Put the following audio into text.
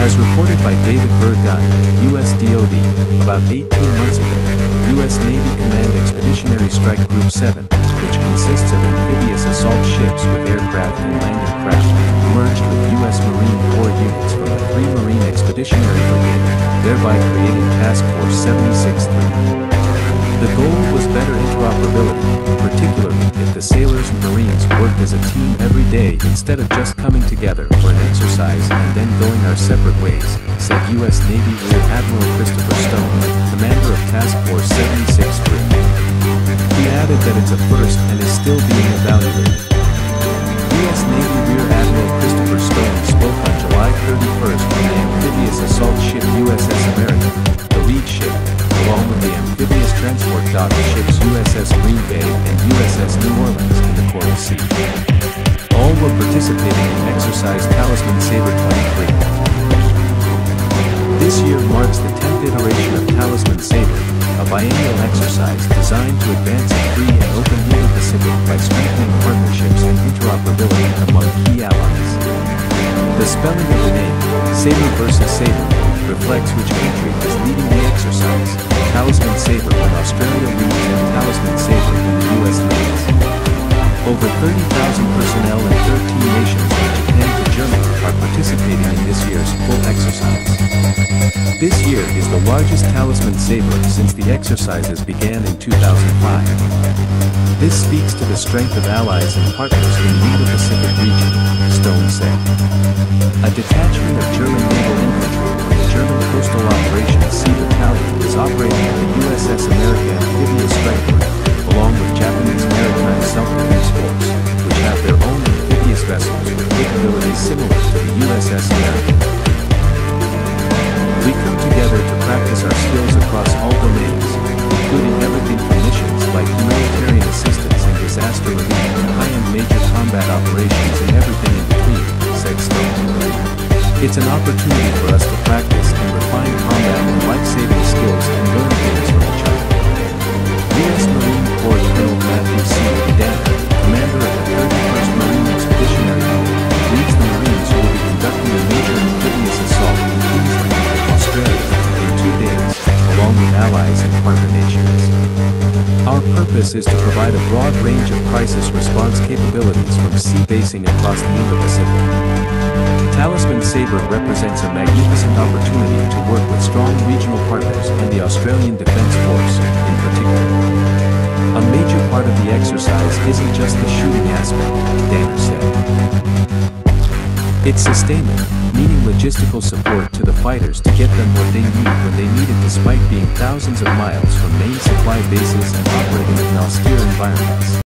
As reported by David Vergun, U.S. DoD, about 18 months ago, U.S. Navy Command Expeditionary Strike Group 7, which consists of amphibious assault ships with aircraft and landing craft, merged with U.S. Marine Corps units from the 3 Marine Expeditionary Brigade, thereby creating Task Force 76-3. The goal was better interoperability, particularly if the sailors and Marines worked as a team every day instead of just coming together for an exercise and then going our separate ways, said U.S. Navy Rear Admiral Christopher Stone, commander of Task Force 76 He added that it's a first and is still being evaluated. U.S. Navy Rear Admiral Christopher Stone spoke on July 31st from the amphibious assault ship USS America, the lead ship, along with the amphibious transport dock ships USS Green Bay and USS New Orleans in the Coral Sea. Biennial exercise designed to advance a free and open Indo-Pacific by strengthening partnerships and interoperability among key allies. The spelling of the name, Saber versus Sabre, reflects which country is leading the exercise, Talisman Sabre when Australia leads and Talisman Saber when the US leads. Over 30,000 personnel in 13 nations from Japan to Germany are participating in this year's full exercise. This year is the largest Talisman Sabre since the exercises began in 2005. This speaks to the strength of allies and partners in the Indo-Pacific region, Stone said. A detachment of German naval infantry from the German Coastal Operations Sea Battalion is operating at the USS America Amphibious Strike Group, along with Japanese Maritime Self-Defense Force, which have their own amphibious vessels with capabilities similar to the USS America. We come together to practice our skills across all domains, including everything from missions like humanitarian assistance and disaster relief to high-end major combat operations and everything in between, said Stone. It's an opportunity for us allies and partner nations. Our purpose is to provide a broad range of crisis response capabilities from sea basing across the Indo-Pacific. Talisman Sabre represents a magnificent opportunity to work with strong regional partners and the Australian Defence Force, in particular. A major part of the exercise isn't just the shooting aspect, Danner said. It's sustainment, meaning logistical support to the fighters to get them what they need when they need thousands of miles from main supply bases and operating in austere environments.